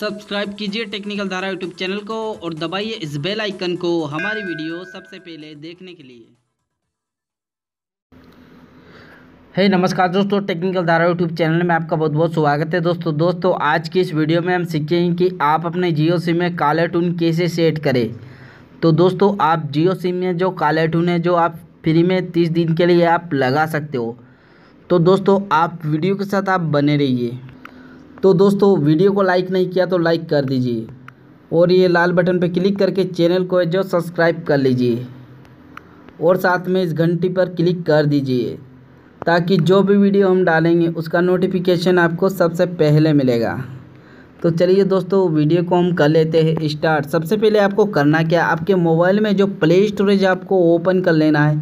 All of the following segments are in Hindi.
सब्सक्राइब कीजिए टेक्निकल धारा यूट्यूब चैनल को और दबाइए इस बेल आइकन को हमारी वीडियो सबसे पहले देखने के लिए। हे hey, नमस्कार दोस्तों टेक्निकल धारा यूट्यूब चैनल में आपका बहुत बहुत स्वागत है। दोस्तों दोस्तों आज की इस वीडियो में हम सीखेंगे कि आप अपने जियो सिम में काले टून कैसे सेट करें। तो दोस्तों आप जियो सिम में जो काले टून है जो आप फ्री में तीस दिन के लिए आप लगा सकते हो। तो दोस्तों आप वीडियो के साथ आप बने रहिए। तो दोस्तों, वीडियो को लाइक नहीं किया तो लाइक कर दीजिए। और ये लाल बटन पर क्लिक करके चैनल को जो सब्सक्राइब कर लीजिए। और साथ में इस घंटी पर क्लिक कर दीजिए, ताकि जो भी वीडियो हम डालेंगे, उसका नोटिफिकेशन आपको सबसे पहले मिलेगा। तो चलिए दोस्तों, वीडियो को हम कर लेते हैं स्टार्ट सबसे पहले आपको करना क्या? आपके मोबाइल में जो प्ले स्टोरेज आपको ओपन कर लेना है।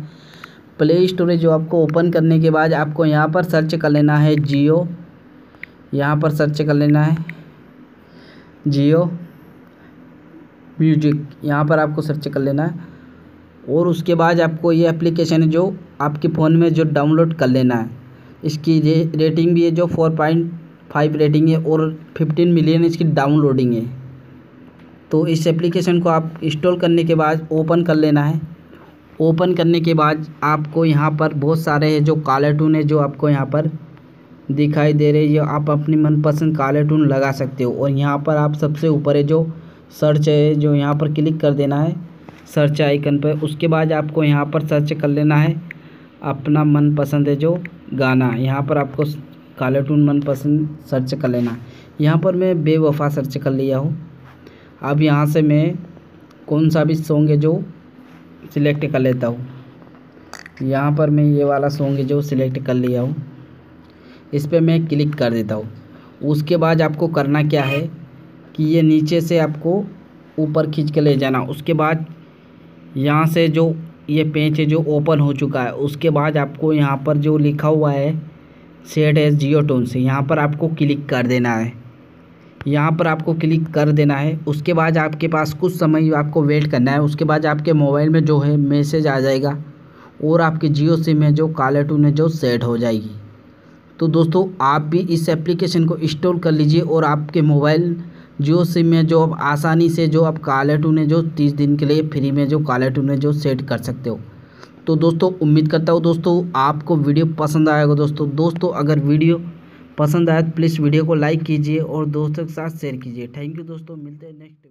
प्ले स्टोरेज जो आपको ओपन करने के बाद आपको यहाँ पर सर्च कर लेना है जियो यहाँ पर सर्च कर लेना है। जियो म्यूज़िक यहाँ पर आपको सर्च कर लेना है। और उसके बाद आपको ये एप्लीकेशन है जो आपके फ़ोन में जो डाउनलोड कर लेना है। इसकी रे, रेटिंग भी है जो फोर पॉइंट फाइव रेटिंग है और फिफ्टीन मिलियन इसकी डाउनलोडिंग है। तो इस एप्लीकेशन को आप इंस्टॉल करने के बाद ओपन कर लेना है। ओपन करने के बाद आपको यहाँ पर बहुत सारे है जो काले टून है जो आपको यहाँ पर दिखाई दे रहे ये आप अपनी मनपसंद काले टून लगा सकते हो। और यहाँ पर आप सबसे ऊपर है जो सर्च है, जो यहाँ पर क्लिक कर देना है सर्च आइकन पर उसके बाद आपको यहाँ पर सर्च कर लेना है अपना मनपसंद है जो गाना। यहाँ पर आपको काले टून मनपसंद सर्च कर लेना यहाँ पर मैं बेवफा सर्च कर लिया हूँ। अब यहाँ से मैं कौन सा भी सॉन्ग है जो सिलेक्ट कर लेता हूँ। यहाँ पर मैं ये वाला सॉन्ग है जो सिलेक्ट कर लिया हूँ। इस पर मैं क्लिक कर देता हूँ। उसके बाद आपको करना क्या है कि ये नीचे से आपको ऊपर खींच के ले जाना। उसके बाद यहाँ से जो ये पेज है, जो ओपन हो चुका है, उसके बाद आपको यहाँ पर जो लिखा हुआ है, सेट एस जियो टोन से, यहाँ पर आपको क्लिक कर देना है। यहाँ पर आपको क्लिक कर देना है। उसके बाद आपके पास कुछ समय आपको वेट करना है। उसके बाद आपके मोबाइल में जो है, मैसेज आ जाएगा और आपके जियो सिम में जो काले टून है, जो सेट हो जाएगी। तो दोस्तों, आप भी इस एप्लीकेशन को इंस्टॉल कर लीजिए और आपके मोबाइल जियो सिम में जो आप आसानी से, जो आप काले टूने जो तीस दिन के लिए फ्री में जो काले टूने जो सेट कर सकते हो। तो दोस्तों, उम्मीद करता हूँ दोस्तों, आपको वीडियो पसंद आएगा दोस्तों। दोस्तों, अगर वीडियो पसंद आए तो प्लीज़ वीडियो को लाइक कीजिए और दोस्तों के साथ शेयर कीजिए। थैंक यू दोस्तों, मिलते हैं नेक्स्ट